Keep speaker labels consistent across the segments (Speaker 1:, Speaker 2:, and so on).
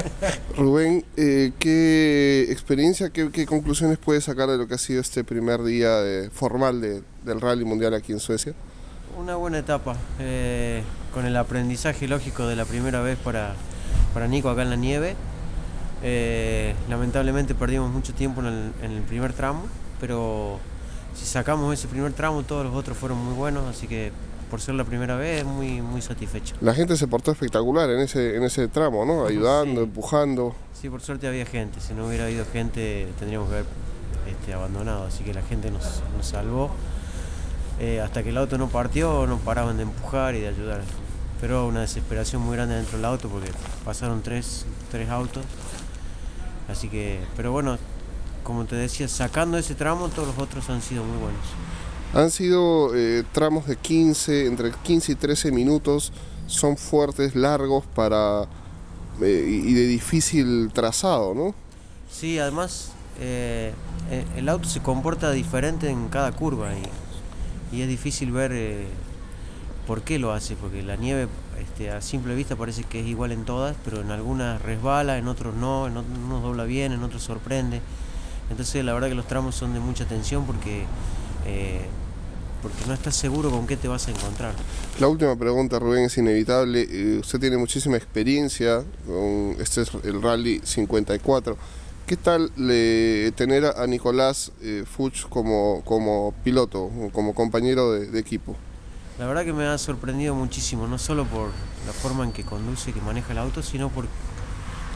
Speaker 1: Rubén, eh, ¿qué experiencia, qué, conclusiones puedes sacar de lo que ha sido este primer día formal del Rally Mundial aquí en Suecia?
Speaker 2: Una buena etapa, eh, con el aprendizaje lógico de la primera vez para, para Nico acá en la nieve. Eh, lamentablemente perdimos mucho tiempo en el, en el primer tramo, pero si sacamos ese primer tramo todos los otros fueron muy buenos, así que por ser la primera vez, muy, muy satisfecho.
Speaker 1: La gente se portó espectacular en ese, en ese tramo, ¿no? Ayudando, empujando.
Speaker 2: Sí, por suerte había gente. Si no hubiera habido gente, tendríamos que haber este, abandonado. Así que la gente nos, salvó. Eh, hasta que el auto no partió, no paraban de empujar y de ayudar. Pero una desesperación muy grande dentro del auto porque pasaron tres, tres autos. Así que, pero bueno, como te decía, sacando ese tramo, todos los otros han sido muy buenos.
Speaker 1: Han sido eh, tramos de 15, entre 15 y 13 minutos, son fuertes, largos para eh, y de difícil trazado, ¿no?
Speaker 2: Sí, además eh, el auto se comporta diferente en cada curva y, es difícil ver por qué lo hace, porque la nieve este, a simple vista parece que es igual en todas, pero en algunas resbala, en otros no, en unos dobla bien, en otros sorprende. Entonces la verdad que los tramos son de mucha tensión porque porque no estás seguro con qué te vas a encontrar.
Speaker 1: La última pregunta, Rubén, es inevitable. Eh, usted tiene muchísima experiencia con este es el Rally 54. ¿Qué tal tener a Nicolás eh, Fuchs como, como piloto, como compañero de, equipo?
Speaker 2: La verdad que me ha sorprendido muchísimo, no solo por la forma en que conduce, y que maneja el auto, sino por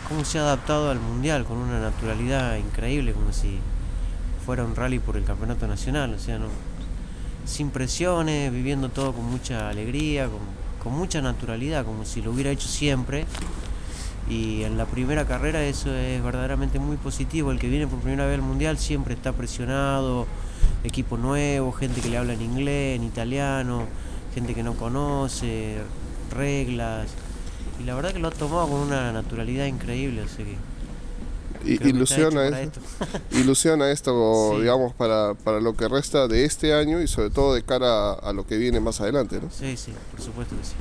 Speaker 2: cómo se ha adaptado al mundial con una naturalidad increíble, como si fuera un rally por el campeonato nacional. O sea, no, sin presiones, viviendo todo con mucha alegría, con, mucha naturalidad, como si lo hubiera hecho siempre. Y en la primera carrera eso es verdaderamente muy positivo. El que viene por primera vez al mundial siempre está presionado, equipo nuevo, gente que le habla en inglés, en italiano, gente que no conoce, reglas. Y la verdad que lo ha tomado con una naturalidad increíble. Así que
Speaker 1: ilusiona esto, ilusiona esto digamos, para, para lo que resta de este año y sobre todo de cara a, a lo que viene más adelante, ¿no?
Speaker 2: Sí, sí, por supuesto que sí.